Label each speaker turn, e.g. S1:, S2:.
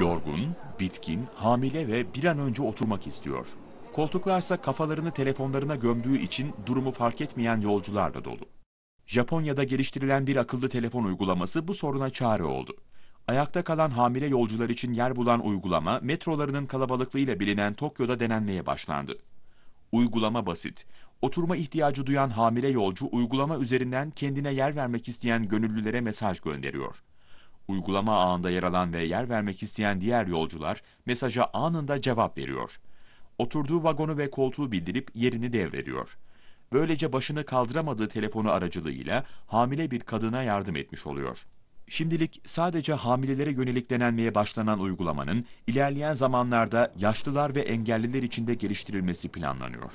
S1: Yorgun, bitkin, hamile ve bir an önce oturmak istiyor. Koltuklarsa kafalarını telefonlarına gömdüğü için durumu fark etmeyen yolcularla dolu. Japonya'da geliştirilen bir akıllı telefon uygulaması bu soruna çare oldu. Ayakta kalan hamile yolcular için yer bulan uygulama, metrolarının kalabalıklığıyla bilinen Tokyo'da denenmeye başlandı. Uygulama basit. Oturma ihtiyacı duyan hamile yolcu uygulama üzerinden kendine yer vermek isteyen gönüllülere mesaj gönderiyor. Uygulama ağında yer alan ve yer vermek isteyen diğer yolcular mesaja anında cevap veriyor. Oturduğu vagonu ve koltuğu bildirip yerini devrediyor. Böylece başını kaldıramadığı telefonu aracılığıyla hamile bir kadına yardım etmiş oluyor. Şimdilik sadece hamilelere yönelik denenmeye başlanan uygulamanın ilerleyen zamanlarda yaşlılar ve engelliler için de geliştirilmesi planlanıyor.